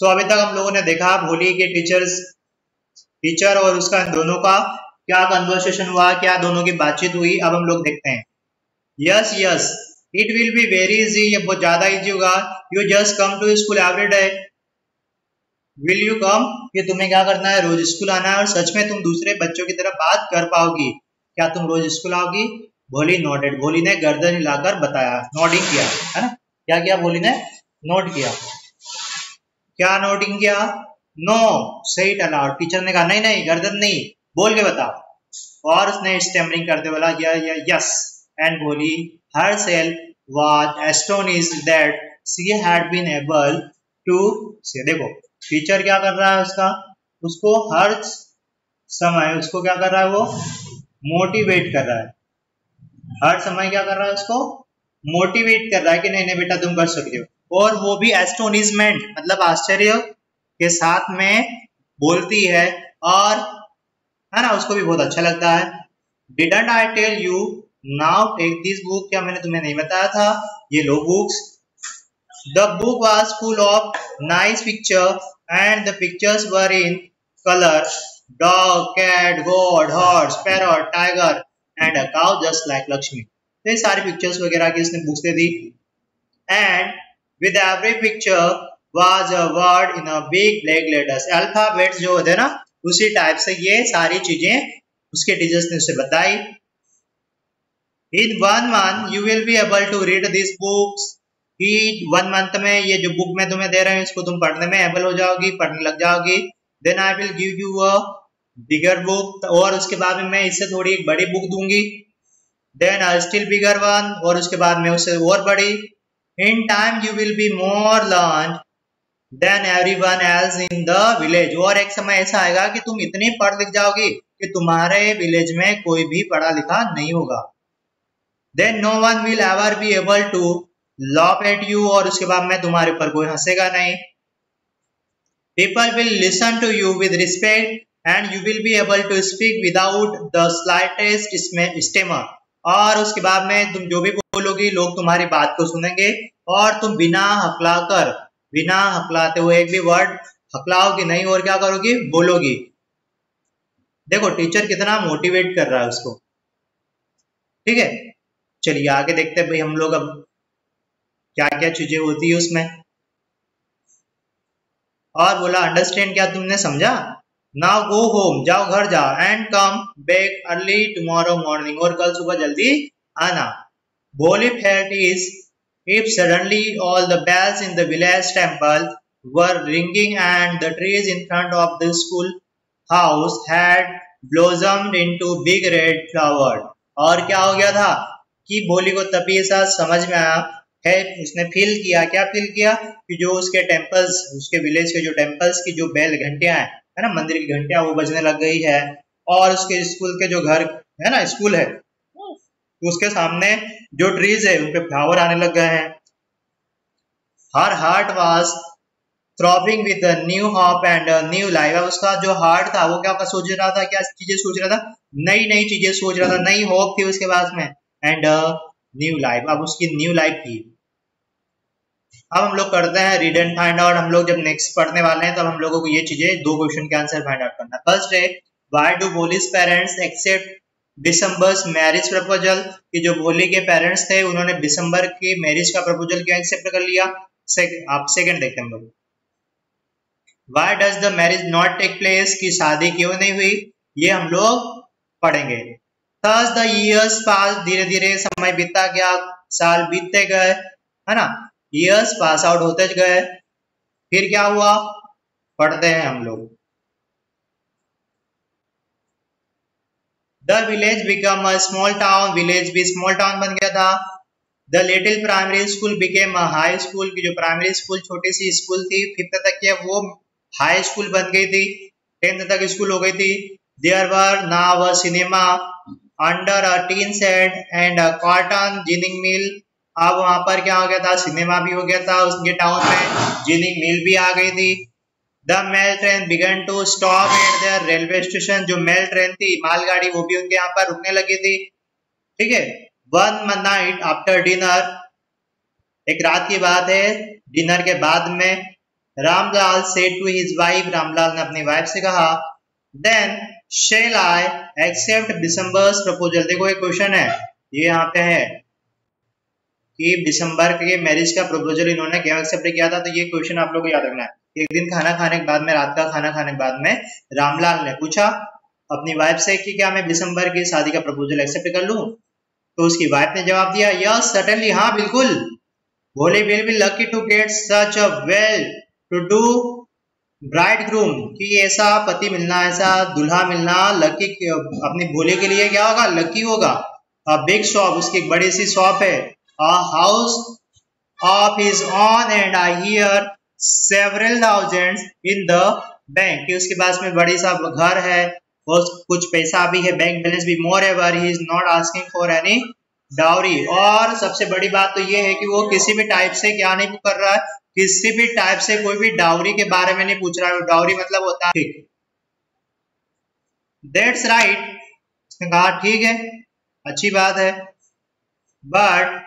सो so, अभी तक हम लोगों ने देखा भोली के टीचर्स टीचर और उसका दोनों का क्या कन्वर्सेशन हुआ क्या दोनों की बातचीत हुई अब हम लोग देखते हैं। Yes yes it will be very easy ये बहुत ज़्यादा इजी होगा। You just come to school every day will you come ये तुम्हें क्या करना है? रोज स्कूल आना है और सच में तुम दूसरे बच्चों की तरह बात कर पाओगी। क्या तुम रोज स्कूल आओगी? भोली नोटेड भोली ने गर्दन हिलाकर बताया नोटिंग किया है ना? क्या किया? भोली ने नोट किया। क्या नोटिंग किया? नो सही अलाउड टीचर ने कहा नहीं नहीं गर्दन नहीं बोल के बताओ. और उसने स्टेमरिंग करते बोला या, या yes and Bholi herself was astonished that she had been able to से देखो टीचर क्या कर रहा है उसका? उसको हर समय उसको क्या कर रहा है वो? मोटिवेट कर रहा है। हर समय क्या कर रहा है उसको? मोटिवेट कर रहा है कि नहीं नहीं बेटा तुम कर सकते हो। और वो भी एस्टोनिजमेंट मतलब आश्चर्य के साथ में बोलती है। और है ना उसको भी बहुत अच्छा लगता है। Didn't I tell you now take this book क्या मैंने तुम्हें नहीं बताया था? ये लो books the book was full of nice picture and the pictures were in colour dog cat goat horse, parrot, tiger and a cow just like Lakshmi. तो ये सारी पिक्चर्स वगैरह की इसने बुक्स दे दी। And with every picture was a word in a big black letters alphabets जो होते हैं ना, उसी टाइप से ये सारी चीज़ें उसके टीचर्स ने उसे बताई। In one month you will be able to read this books कि वन मंथ में ये जो बुक मैं तुम्हें दे रहा हूँ, इसको तुम पढ़ने में एबल हो जाओगी, पढ़ने लग जाओगी। Then I will give you a bigger book और उसके बाद में मैं इससे थोड़ी एक बड़ी बुक दूँगी। Then I still bigger one और उसके बाद में उससे और बड़ी। In time you will be more learn than everyone else in the village और एक समय ऐसा आएगा कि तुम इतनी पढ़ लिख जाओगी कि तुम्हारे विलेज में कोई भी पढ़ा लिखा नहीं होगा। Then no one will ever be able to laugh at you और उसके बाद में तुम्हारे ऊपर कोई हंसेगा नहीं। People will listen to you with respect and you will be able to speak without the slightest stammer और उसके बाद में तुम जो भी बोलोगी, लोग तुम्हारी बात को सुनेंगे और तुम बिना हकलाकर, बिना हकलाते हुए एक भी वर्ड हकलाओगी नहीं और क्या करोगी? बोलोगी। देखो टीचर कितना मोटिवेट कर रहा है उसको। ठीक है? चलिए, आगे देखते भाई, हम लोग अब क्या क्या चीज़ें होती है उसमें। और बोला अंडरस्टैंड क्या तुमने समझा? नाउ गो होम जाओ घर, जाओ and come back early tomorrow morning और कल सुबह जल्दी आना। Bholi felt as if suddenly all the bells in the village temple were ringing and the trees in front of the school house had blossomed into big red flower और क्या हो गया था कि भोली को तभी ऐसा समझ में आया है उसने फील किया क्या फील किया कि जो उसके टेम्पल्स उसके विलेज के जो टेम्पल्स की जो बेल घंटियाँ हैं है ना मंदिर की घंटियाँ वो बजने लग गई है और उसके स्कूल के जो घर है ना स्कूल है उसके सामने जो ट्रीज है, उनपे फ्लावर आने लग गए हैं। Her heart was throbbing with new hope and new life उसका जो हार्ट था, वो क्या सोच रहा था, क्या चीज़ें सोच रहा था? नई नई चीज़ें सोच रहा था, नई होप थी उसके पास में। एंड न्यू लाइफ अब उसकी न्यू लाइफ थी। अब हम लोग करते हैं रीड एंड फाइंड आउट हम लोग जब नेक्स्ट पढ़ने वाले हैं, तब हम लोगों को ये चीज़ें, दो क्वेश्चन के आंसर फाइंड आउट करना। फ़र्स्ट है why do Bholi's parents accept Bishamber marriage proposal कि जो भोली के पेरेंट्स थे उन्होंने दिसंबर की मैरिज का प्रपोजल क्यों एक्सेप्ट कर लिया? सेक, आप सेकंड देखते why does the marriage not take place की शादी क्यों नहीं हुई? ये हम लोग पढ़ेंगे। थर्स द इयर्स पास धीरे धीरे समय बीतता गया साल बीतते गए है ना? ईयर्स पास आउट होते गए। फिर क्या हुआ? पढ़ते हैं हम लोग। The village become a small town village भी स्मॉल टाउन बन गया था. The little primary school became a high school की जो प्राइमरी स्कूल छोटी सी स्कूल थी फिफ्थ तक की वो हाई स्कूल बन गई थी. टेंथ तक स्कूल हो गई थी. There were a cinema under a tin shed and cotton ginning mill अब वहाँ पर क्या हो गया था? सिनेमा भी हो गया था. उसके टाउन में जिनिंग मिल भी आ गई थी. The mail train began to stop at their railway station जो मेल ट्रेन थी, मालगाड़ी, वो भी उनके यहाँ पर रुकने लगी थी। ठीक है? वन नाइट आफ्टर डिनर एक रात की बात है। डिनर के बाद में Ramlal said to his wife Ramlal ने अपनी वाइफ से कहा then shall I accept Bishamber proposal देखो ये क्वेश्चन है। ये यहाँ पे है कि दिसंबर के मैरिज का प्रपोजल इन्होंने क्या एक्सेप्ट किया था? तो ये क्वेश्चन आप लोग को याद रखना है। एक दिन खाना खाने के बाद में, रात का खाना खाने के बाद में रामलाल ने पूछा, अपनी वाइफ से कि क्या मैं दिसंबर की शादी का प्रपोजल एक्सेप्ट कर लूँ? तो उसकी वाइफ ने जवाब दिया यस सटनली हाँ बिल्कुल। Bholi will be lucky to get such a well to do bridegroom कि ऐसा पति मिलना, ऐसा दूल्हा मिलना लकी अपनी भोले के लिए क्या होगा? लकी होगा। बिग शॉप उसकी एक बड़ी सी शॉप है। A house of his own and I several thousands in the bank कि उसके पास में बड़ी सा घर है, और कुछ पैसा भी है बैंक बैलेंस भी। Moreover he is not asking for any dowry और सबसे बड़ी बात तो ये है कि वो किसी भी टाइप से क्या नहीं कर रहा है, किसी भी टाइप से कोई भी डाउरी के बारे में नहीं पूछ रहा है। डाउरी मतलब होता है ठीक। दैट्स राइट कहा, ठीक है, अच्छी बात है। बट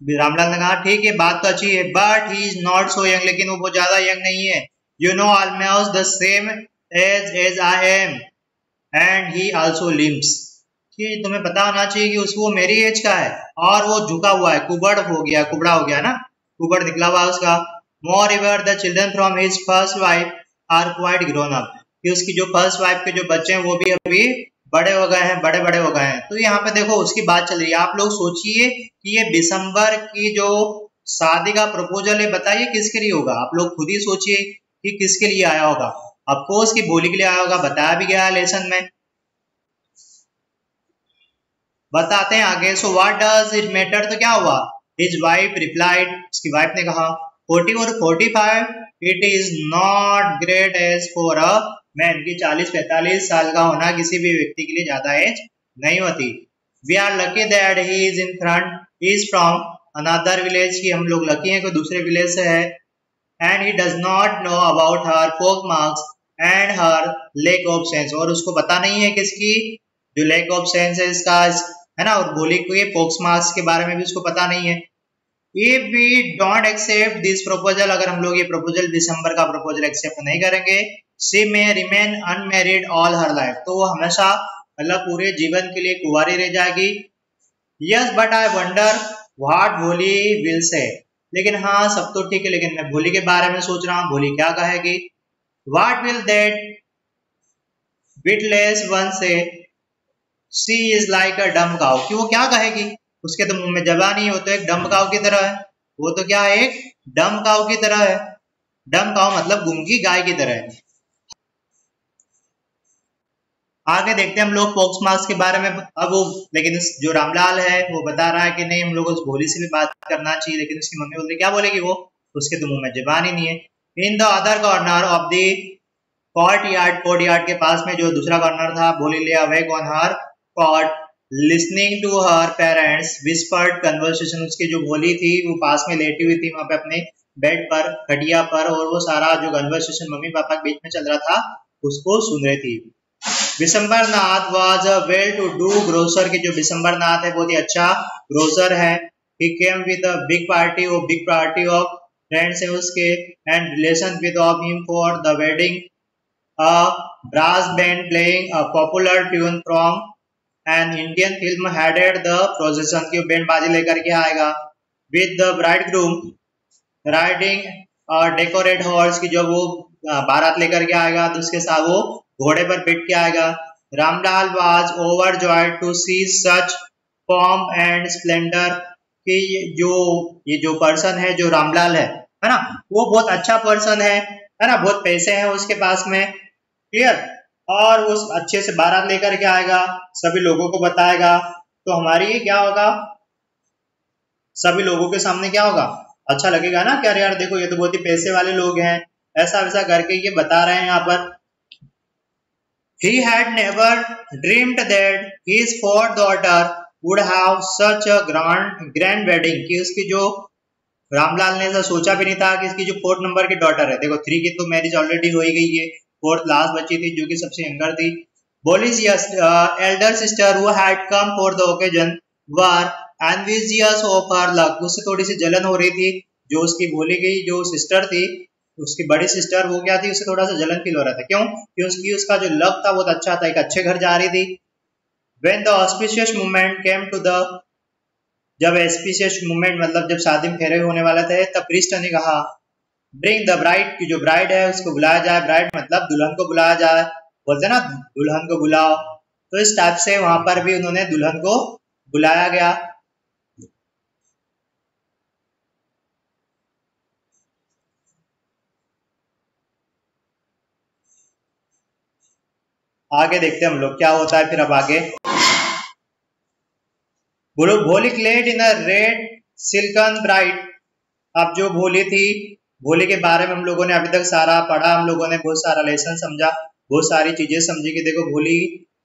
रामलाल ने कहा, ठीक है, बात तो अच्छी है but he is not so young लेकिन वो बहुत ज़्यादा यंग नहीं है। You know almost the same age as I am and he also limps कि तुम्हें पता होना चाहिए कि उसको मेरी एज का है, और वो झुका हुआ है, कुबड़ हो गया, कुबड़ा हो गया ना? कुबड़ निकला हुआ उसका। Moreover the children from his first wife are quite grown up कि उसकी जो फ़र्स्ट वाइफ के जो बच्चे हैं, वो भी अभी बड़े हो गए हैं बड़े बड़े हो गए हैं। तो यहाँ पे देखो, उसकी बात चल रही है। आप लोग सोचिए कि ये दिसंबर की जो शादी का प्रपोजल है, बताइए किसके लिए होगा? आप लोग खुद ही सोचिए कि किसके लिए आया होगा। अफकोर्स की बोली के लिए आया होगा, बताया भी गया लेसन में। बताते हैं आगे। So what does it matter तो क्या हुआ? हिज वाइफ रिप्लाइड उसकी वाइफ ने कहा 40 और 45 it is not great age for a man की 40-45 साल का होना किसी भी व्यक्ति के लिए ज़्यादा एज नहीं होती। We are lucky that he is in front is from another village की हम लोग लकी हैं कोई दूसरे विलेज से है। And he does not know about her pock marks and her lack of sense और उसको पता नहीं है किसकी, जो लेक ऑफ़ सेंस है इसका, है ना? और बोली को फोक्स मार्क्स के बारे में भी उसको पता नहीं है। If we don't accept this proposal अगर हम लोग ये प्रपोजल दिसंबर का प्रपोजल एक्सेप्ट नहीं करेंगे she may remain unmarried all her life तो वो हमेशा मतलब पूरे जीवन के लिए कुंवारी रह जाएगी। Yes but I wonder what Bholi will say लेकिन हाँ सब तो ठीक है, लेकिन मैं भोली के बारे में सोच रहा हूँ भोली क्या कहेगी? What will that witless one say she is like अ डम काउ कि वो क्या कहेगी? उसके तो मुँह में जबा नहीं हो तो एक डम काउ की तरह है। वो तो क्या है, एक डम काउ की तरह है। डम काउ मतलब गुंगी गाय की तरह है। आगे देखते हैं हम लोग फोक्स मार्क्स के बारे में। अब वो, लेकिन जो रामलाल है, वो बता रहा है कि नहीं, हम लोग उस भोली से भी बात करना चाहिए, लेकिन उसकी मम्मी बोलती क्या बोलेगी वो? उसके तो मुँह में जबान ही नहीं है। In the other corner of the courtyard courtyard के पास में जो दूसरा कॉर्नर था Bholi lay awake on her cot listening to her parents whispered conversation उसकी जो भोली थी, वो पास में लेटी हुई थी वहाँ पे अपने बेड पर खटिया पर, और वो सारा जो कन्वर्सेशन मम्मी पापा के बीच में चल रहा था, उसको सुन रही थी। Vishambar Nath was a well to do grocer की जो विशंबर नाथ है, बहुत ही अच्छा ग्रोसर है। He came with a big party or big party of friends है उसके, and relation with of him for the wedding. A brass band playing a popular tune from an Indian film headed the procession की band बाजी लेकर के आएगा। With the bridegroom riding a decorate horse की जो वो बारात लेकर के आएगा तो उसके साथ वो घोड़े पर बैठ के आएगा। Ramlal was over to see such form and splendour कि जो, ये जो पर्सन है, जो रामलाल है है ना? वो बहुत अच्छा पर्सन है है ना? बहुत पैसे हैं उसके पास में। क्लियर और उस अच्छे से बारात लेकर के आएगा, सभी लोगों को बताएगा। तो हमारी क्या होगा? सभी लोगों के सामने क्या होगा? अच्छा लगेगा ना क्या यार देखो, ये तो बहुत ही पैसे वाले लोग हैं। ऐसा वैसा करके ये बता रहे हैं यहाँ पर। He had never dreamed that his fourth daughter would have such a grand grand wedding कि उसकी जो रामलाल ने ऐसा सोचा भी नहीं था कि इसकी जो फोर्थ नंबर की डॉटर है। देखो थ्री की तो मैरिज ऑलरेडी हो ही गई है। फोर्थ लास्ट बची थी, जो कि सबसे यंगर थी। Bholi's elder sister who had come for the occasion were envious of her luck उससे थोड़ी सी जलन हो रही थी, जो उसकी बोली गई जो सिस्टर थी, उसकी बड़ी सिस्टर वो क्या थी उसे थोड़ा सा जलन फील हो रहा था। क्यों? क्योंकि उसकी, उसका जो लक था बहुत अच्छा था, एक अच्छे घर जा रही थी। When the auspicious movement came to the जब एस्पिशियस मूवमेंट मतलब जब शादी में फेरे होने वाले थे, तब प्रिस्ट ने कहा ब्रिंग द ब्राइड की जो ब्राइड है, उसको बुलाया जाए। ब्राइड मतलब दुल्हन को बुलाया जाए। बोलते ना, दुल्हन को बुलाओ। तो इस टाइप से वहाँ पर भी उन्होंने दुल्हन को बुलाया गया। आगे देखते हैं हम लोग क्या होता है, फिर अब आगे। बोलो, Bholi clad in red silken bright. अब जो भोली थी भोली के बारे में हम लोगों ने अभी तक सारा पढ़ा, हम लोगों ने बहुत सारा लेसन समझा, बहुत सारी चीज़ें समझी कि देखो भोली